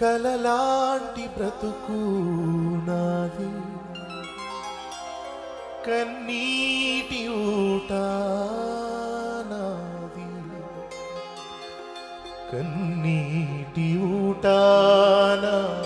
కలలాంటి బ్రతుకు నాది. కన్నీటి ఊట నాది. కన్నీటి ఊట నాది.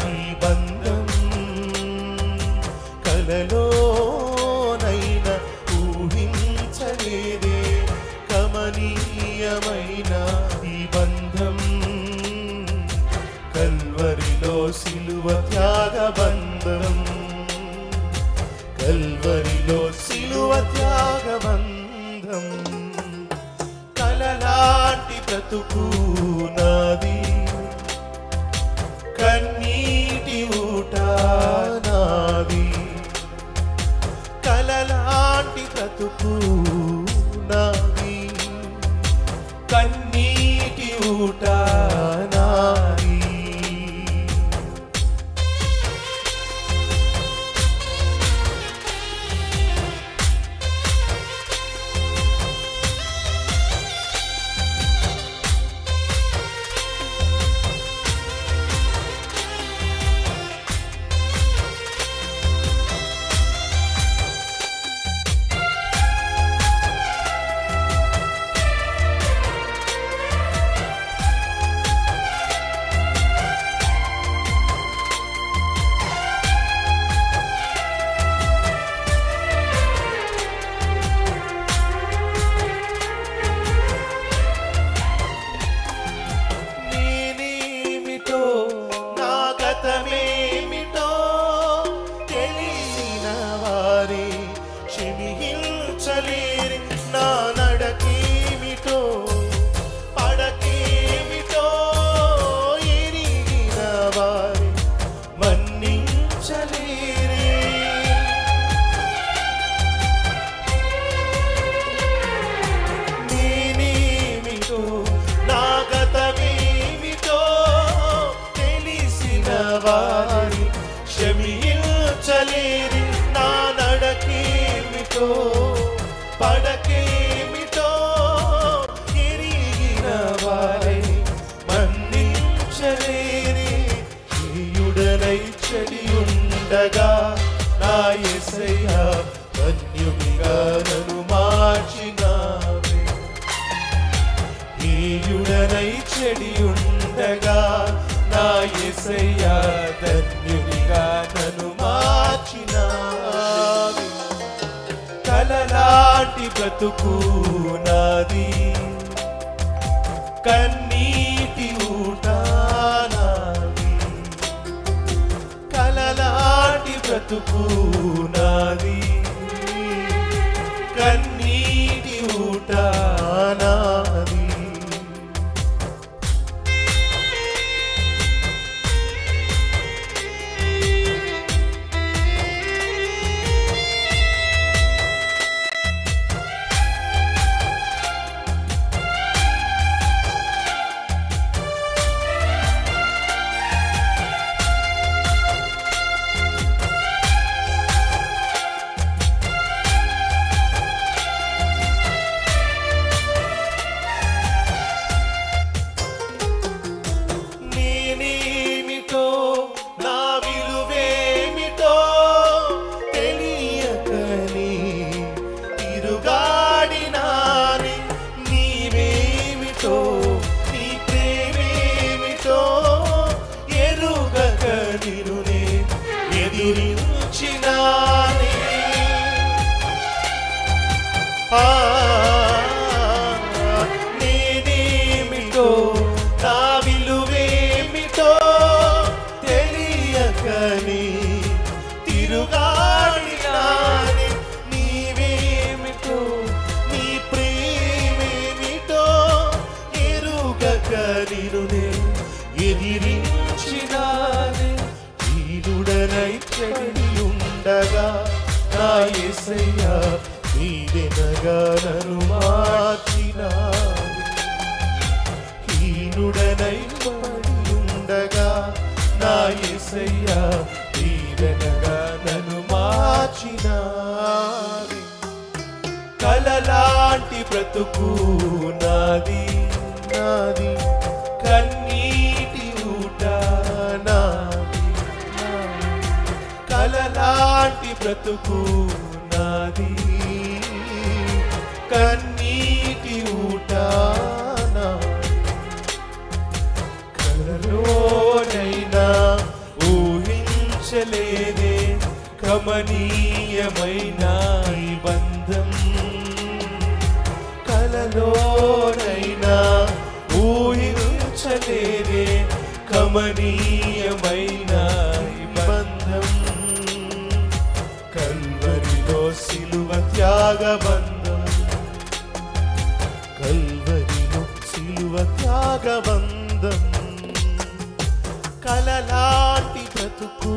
త్యాగ బంధం కల్వరిలో సిలువ త్యాగ బంధం కలలాంటి బ్రతుకు నాది కన్నీటి ఊట నాది కలలాంటి బ్రతుకు నాది కన్నీటి ఊట ఉండగా నా ఎసయ్య వన్యుమిగా నన్ను మార్చినావే హీయుడనై చెడి ఉండగా నా ఎసయ్య ధన్యునిగా నన్ను మార్చినావే కలలాంటి బ్రతుకు నాది. కన్నీటి కలలాంటి బ్రతుకు మార్చినావి కలలాంటి బ్రతుకు నాది నాది. కన్నీటి ఊట నాది కలలాంటి బ్రతుకు నాది. కన్నీ కమనీయమైన బంధం. కలలోనైనా ఊహించలేనే కమనీయమైన బంధం. కల్వరిలో సిలువ త్యాగ బంధం కల్వరిలో సిలువ త్యాగ బంధం కలలాంటి బ్రతుకు